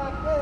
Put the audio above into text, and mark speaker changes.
Speaker 1: Rock Lake.